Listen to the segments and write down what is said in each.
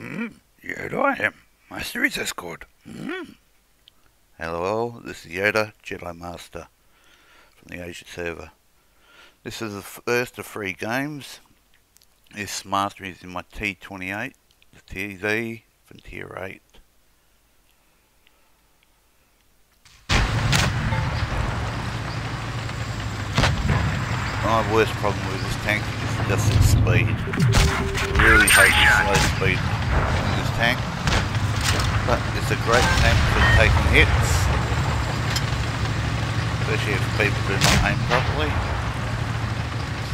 Hmm, Yoda I am. Master is escort. Hmm. Hello, this is Yoda, Jedi Master from the Asia server. This is the first of three games. This master is in my T28, the TZ from tier 8. My worst problem with this tank is just its speed. I really hate the slow speed in this tank. But it's a great tank for taking hits. Especially if people do not aim properly.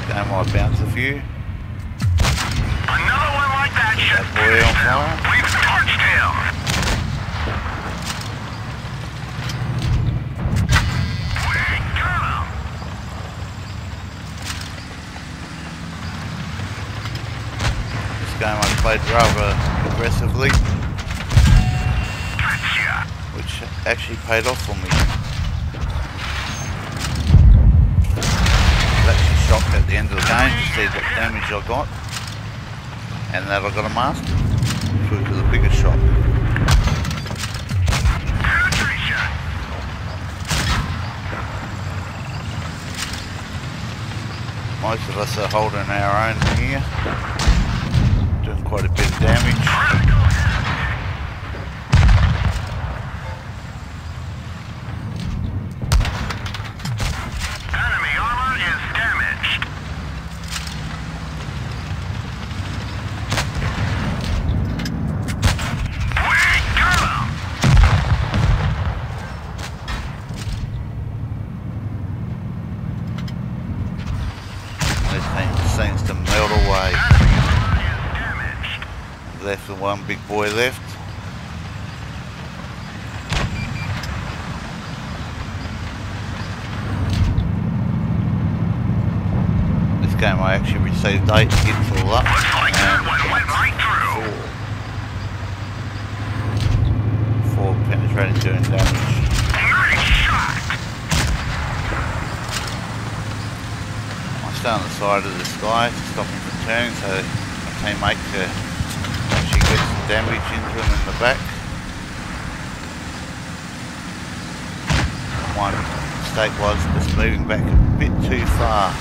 Game might bounce a few. Another one like that should That boy on fire. We've torched him. We got him. This game I played rather aggressively, which actually paid off for me. I was actually shocked at the end of the game to see what damage I got, and that I got a master, which was the biggest shock. Most of us are holding our own here, quite a bit of damage. Critical hit. Enemy armor is damaged. We got. This thing seems to melt away. Enemy armor is damaged. Left with one big boy left. This game I actually received eight hits all up. Like and. Four, four penetrating doing damage. I stay on the side of this guy to stop him from turning so my teammate get some damage into him in the back. My mistake was just moving back a bit too far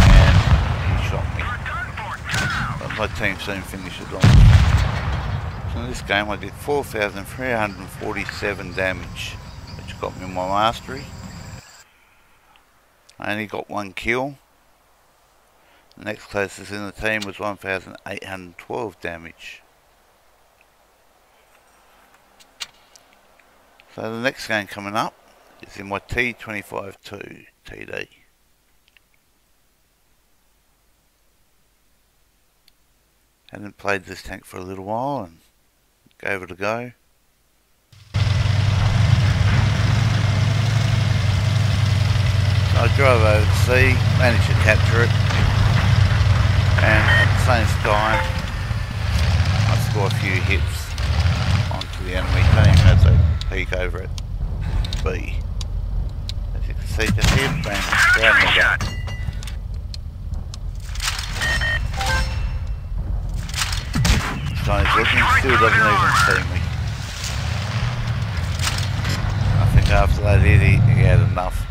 and he shot me. But my team soon finished it off. So in this game I did 4,347 damage, which got me my mastery. I only got one kill. The next closest in the team was 1,812 damage. So the next game coming up is in my T25-2 TD. Hadn't played this tank for a little while and gave it a go. I drove over to C, managed to capture it, and at the same time I score a few hits onto the enemy team as they peek over at B. As you can see just here, bang, down the. So he's looking, still doesn't even see me. I think after that hit he, he had enough.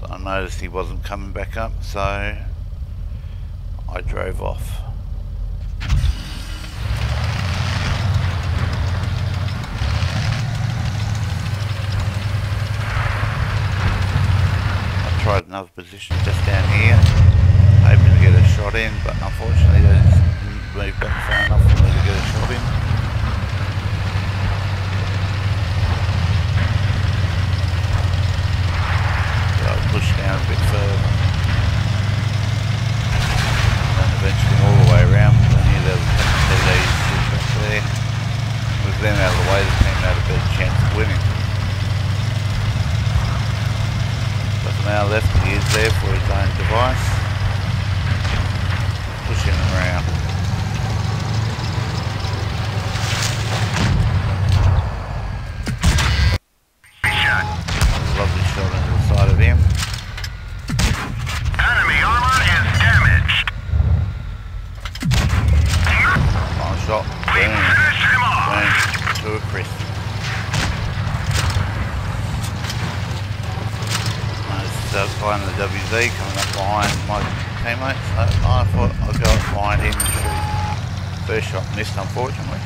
So I noticed he wasn't coming back up, so I drove off. He is there for his own device. Pushing around. Lovely shot of him. Enemy armor is damaged. Shot. To a crisp. KD coming up behind my teammates. I, I thought I'd go up behind him and shoot. First shot missed, unfortunately.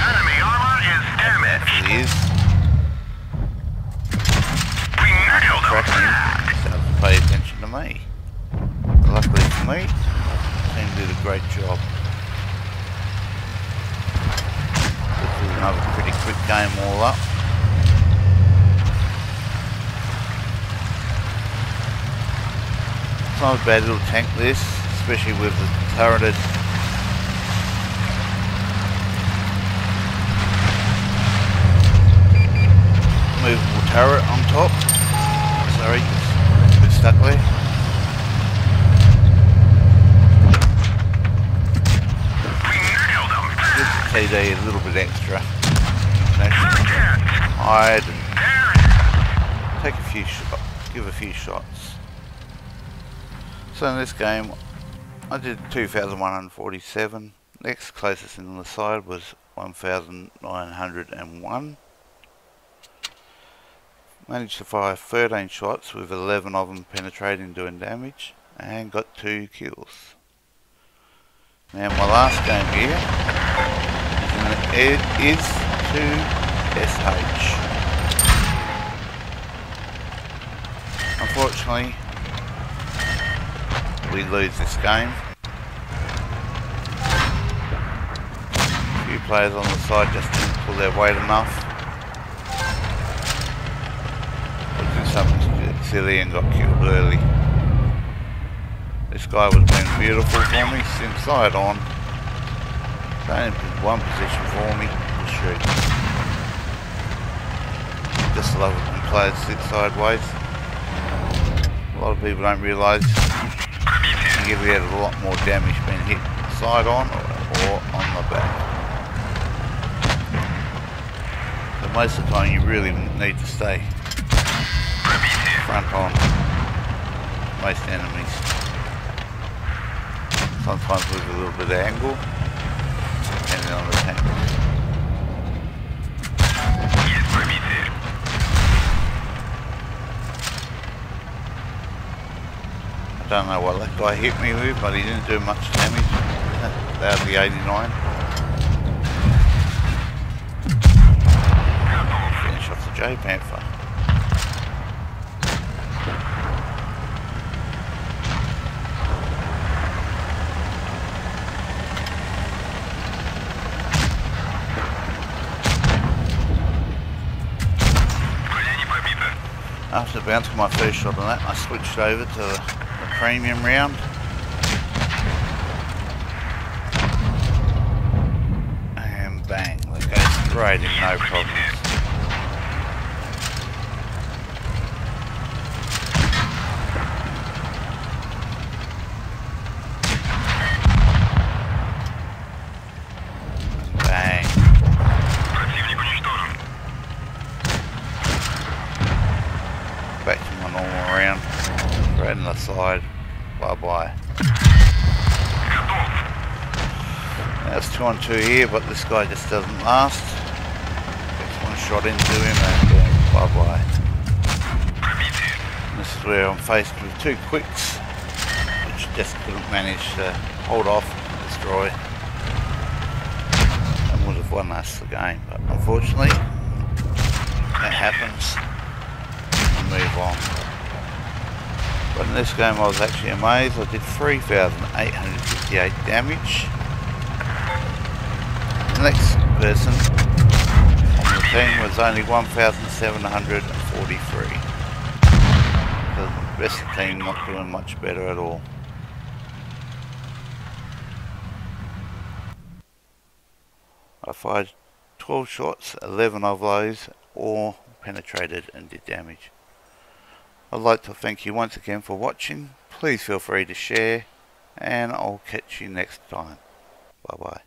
Enemy armor is damaged. Pay attention to me. Luckily for me, the team did a great job. This was another pretty quick game all up. It's not a bad little tank this, especially with the turreted movable turret on top. Sorry, just a bit stuck there. We nailed them. TD a little bit extra. Hide and take a few shots, give a few shots. So in this game, I did 2,147. Next closest in the side was 1,901. Managed to fire 13 shots with 11 of them penetrating doing damage and got 2 kills. Now my last game here in- is to SH. Unfortunately, we lose this game. A few players on the side just didn't pull their weight enough. Did something silly and got killed early. This guy was being beautiful for me since side on. Only one position for me to shoot. Just love it when players sit sideways. A lot of people don't realise you get out a lot more damage being hit side on or, or on the back. But most of the time you really need to stay front on most enemies. Sometimes with a little bit of angle, the. I don't know what that guy hit me with, but he didn't do much damage. that was the 89. Finish off the J-Panther. After bouncing my first shot on that, I switched over to the, the premium round. And bang, that goes straight no problems. right in the side. Bye bye. That's two on two here, but this guy just doesn't last. Gets one shot into him and uh, bye bye. This is where I'm faced with two quicks, which just couldn't manage to hold off and destroy. And would have won us the game, but unfortunately, that happens. Move on. But in this game I was actually amazed. I did 3,858 damage. The next person on the team was only 1,743. The rest of the team not doing much better at all. I fired 12 shots, 11 of those all penetrated and did damage. I'd like to thank you once again for watching. Please feel free to share and I'll catch you next time. Bye bye.